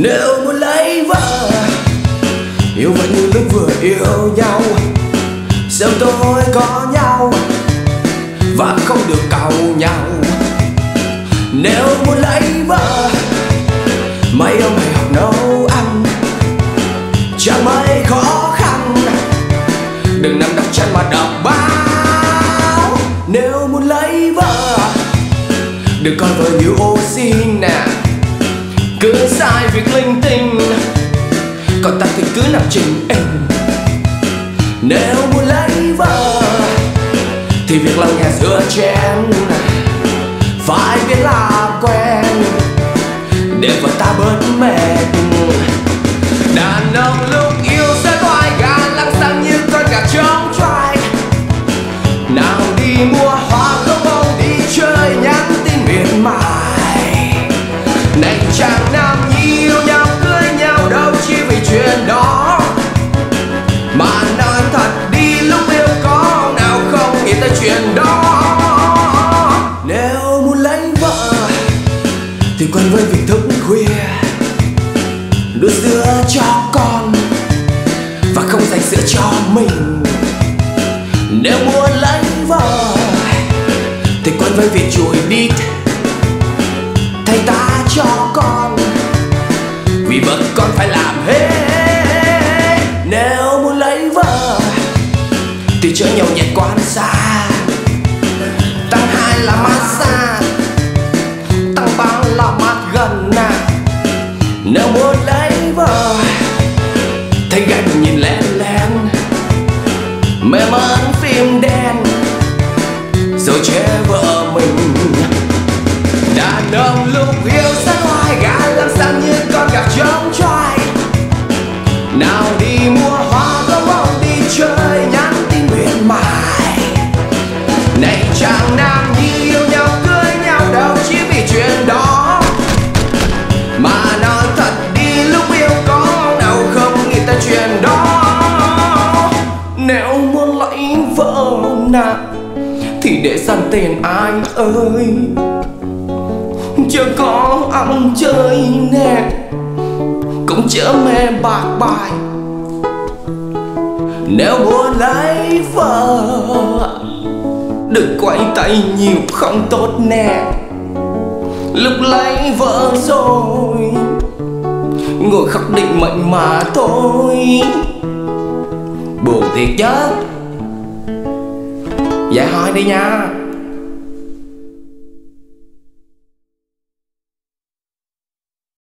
nếu muốn lấy vợ, yêu vẫn như lúc vừa yêu nhau. Sớm tối có nhau và không được cầu nhau. Nếu muốn lấy vợ, mấy ông hãy học nấu ăn, chẳng mấy khó khăn. Đừng nằm đặt chân mà đọc báo. Nếu muốn lấy vợ, đừng coi vợ như ô xin nè cứ sai việc linh tinh. Còn ta thì cứ nằm chính em. Nếu muốn lấy vợ, thì việc lau nhà rửa chén. Phải biết là quen để vợ ta bớt mệt. Đàn ông luôn thì quen với việc thức khuya. Đưa sữa cho con và không dành sữa cho mình. Nếu muốn lấy vợ, thì quen với việc chuỗi đít thay ta cho con. Vì vợ con phải làm hết. Nếu muốn lấy vợ, thì chớ nhau nhẹ quán xa. Thấy gái mình nhìn lén lén. Mê mẩn phim đen, rồi chế vợ mình. Đàn ông lúc yêu để dành tiền anh ơi. Chưa có ăn chơi nè, cũng chớ mê bạc bài. Nếu muốn lấy vợ, đừng quay tay nhiều không tốt nè. Lúc lấy vợ rồi, ngồi khóc định mệnh mà thôi. Buồn thiệt chứ dạ hỏi đi nha.